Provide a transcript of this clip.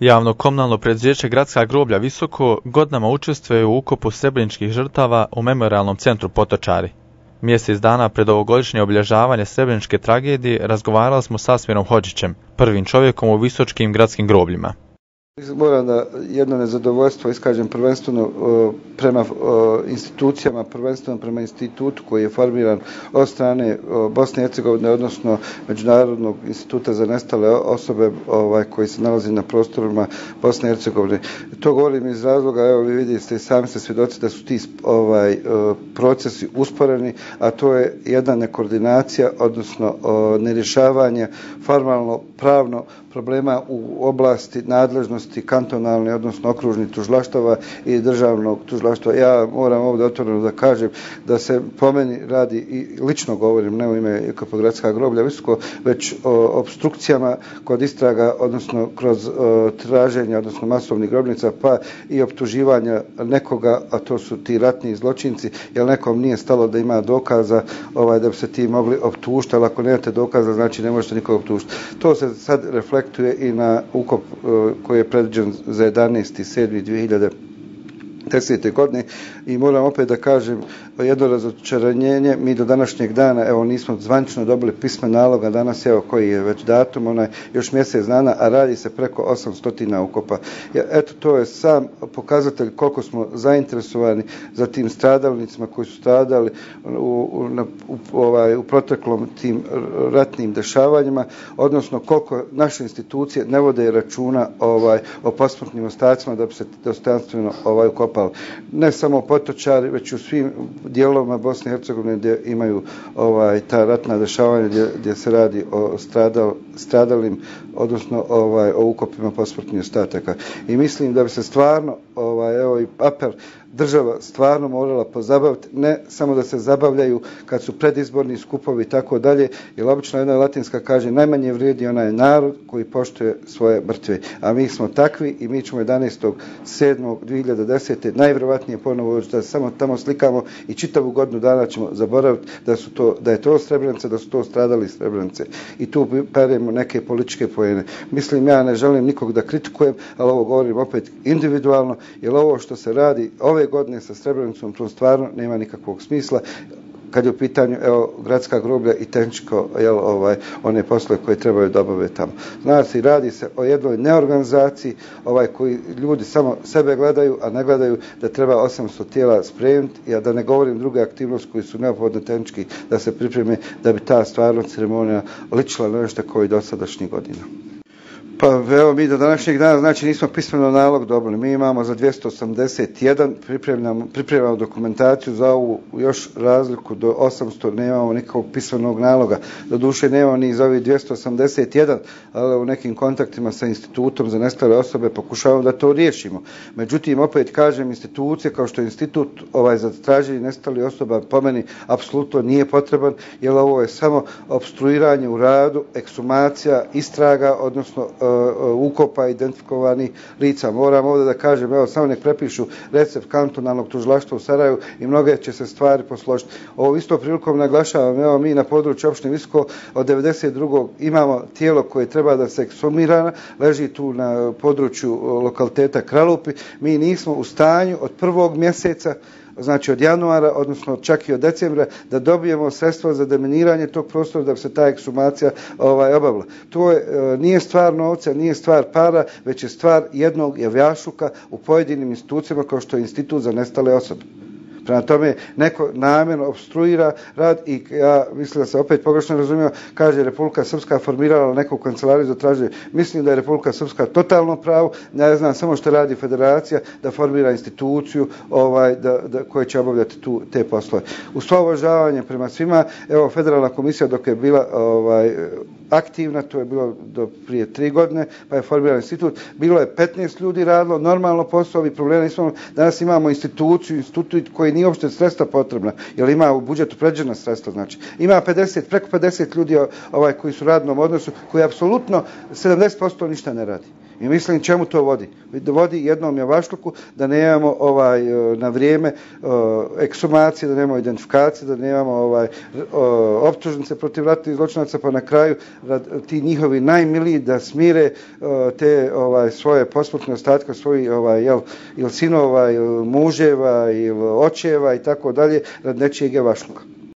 Javno komunalno preduzeće Gradska groblja Visoko godinama učestvuje u ukopu srebreničkih žrtava u memorialnom centru Potočari. Mjesec dana pred ovogodišnje obilježavanje srebreničke tragedije razgovarali smo s Asmirom Hođićem, prvim čovjekom u visočkim gradskim grobljima. Moram da jedno nezadovoljstvo iskažem prvenstveno e, prema e, institucijama, prvenstveno prema institutu koji je formiran od strane e, Bosne i Hercegovine, odnosno Međunarodnog instituta za nestale osobe ovaj, koji se nalazi na prostorima Bosne i Hercegovine. To govorim iz razloga, evo vi vidite i sami ste svjedoci da su ti ovaj, procesi usporeni, a to je jedna nekoordinacija, odnosno nerješavanje formalno, pravno problema u oblasti nadležnosti kantonalne, odnosno okružni tužlaštava i državnog tužlaštva. Ja moram ovdje otvoreno da kažem da se po meni radi, i lično govorim, ne u ime Kapogradska groblja Visoko, već o obstrukcijama kod istraga, odnosno kroz o, traženja, odnosno masovnih grobnica, pa i optuživanja nekoga, a to su ti ratni zločinci, jer nekom nije stalo da ima dokaza ovaj, da bi se ti mogli optušiti, ali ako nemate dokaza, znači ne možete nikoga optušiti. To se sad reflektuje i na ukop koji je predviđen za 11.7.2010. godine i moram opet da kažem jedno razočaranjenje, mi do današnjeg dana, evo nismo zvančno dobili pisme naloga, danas evo koji je već datum, onaj još mjesec dana, a radi se preko 800 ukopa. Eto, to je sam pokazatelj koliko smo zainteresovani za tim stradalnicima koji su stradali u, u, na, u, ovaj, u proteklom tim ratnim dešavanjima, odnosno koliko naše institucije ne vode računa ovaj, o posmrtnim ostacima da bi se dostanstveno ovaj, ukopali. Ne samo potočari, već u svim dijelovima Bosne i Hercegovine gdje imaju ovaj ta ratna dešavanja gdje, gdje se radi o stradal, stradalim, odnosno ovaj o ukopima posmrtnih ostataka. I mislim da bi se stvarno, ovaj, evo i apel, država stvarno morala pozabaviti, ne samo da se zabavljaju kad su predizborni skupovi i tako dalje, jer obično jedna latinska kaže najmanje vrijedi onaj narod koji poštuje svoje mrtve. A mi smo takvi i mi ćemo 11.7.2010 najvjerovatnije ponovo da samo tamo slikamo i čitavu godinu dana ćemo zaboraviti da, su to, da je to Srebrenice, da su to stradali Srebrenice. I tu peremo neke političke pojene. Mislim, ja ne želim nikog da kritikujem, ali ovo govorim opet individualno, jer ovo što se radi, ove godine sa Srebrenicom to stvarno nema nikakvog smisla kad je u pitanju evo, gradska groblja i tehničko jel, ovaj, one poslove koje trebaju dobave tamo. Znači, radi se o jednoj neorganizaciji ovaj, koji ljudi samo sebe gledaju, a ne gledaju da treba 800 tijela spremiti, ja da ne govorim druge aktivnosti koji su neophodne tehnički da se pripreme da bi ta stvarno ceremonija ličila nešto koji do sadašnjih godina. Pa evo mi do današnjeg dana znači nismo pismeno nalog dobili. Mi imamo za 281, pripremljamo, pripremljamo dokumentaciju za ovu još razliku do 800, nemamo nikakvog pismenog naloga. Do duše nemamo ni za ovih 281, ali u nekim kontaktima sa institutom za nestale osobe pokušavamo da to riješimo. Međutim, opet kažem, institucije kao što je institut ovaj za traženje nestali osoba po meni apsolutno nije potreban, jer ovo je samo obstruiranje u radu, eksumacija, istraga, odnosno e, Uh, ukopa identifikovani lica. Moram ovdje da kažem, evo, samo nek prepišu recept kantonalnog tužilaštva u Saraju i mnoge će se stvari posložiti. Ovo isto prilikom naglašavam, evo, mi na području opštine Visko od 92. imamo tijelo koje treba da se eksumira, leži tu na području lokaliteta Kralupi. Mi nismo u stanju od prvog mjeseca znači od januara, odnosno čak i od decembra, da dobijemo sredstvo za deminiranje tog prostora da bi se ta eksumacija ovaj, obavila. To je, e, nije stvar novca, nije stvar para, već je stvar jednog javljašuka u pojedinim institucijama kao što je institut za nestale osobe. Prema tome, neko namjerno obstruira rad i ja mislim da se opet pogrešno razumio, kaže Republika Srpska formirala neku kancelariju za traženje. Mislim da je Republika Srpska totalno pravo, ne znam samo što radi federacija, da formira instituciju ovaj, da, da, koje će obavljati tu, te poslove. U svo prema svima, evo, federalna komisija dok je bila ovaj, aktivna, to je bilo do prije tri godine, pa je formiran institut, bilo je 15 ljudi radilo, normalno poslovi, problema nismo, danas imamo instituciju, institut koji nije uopšte sredstva potrebna, jer ima u budžetu pređena sredstva, znači. Ima 50, preko 50 ljudi ovaj, koji su u radnom odnosu, koji apsolutno 70% ništa ne radi. I mislim čemu to vodi? Vodi jednom javašluku da nemamo ovaj, e, na vrijeme e, eksumacije, da nemamo identifikacije, da nemamo ovaj, e, optužnice protiv ratnih zločinaca, pa na kraju ti njihovi najmiliji da smire te ovaj, svoje posmrtne ostatke, svoji ovaj, jel, ili sinova, ili muževa, ili očeva i tako dalje, rad nečijeg javašluka.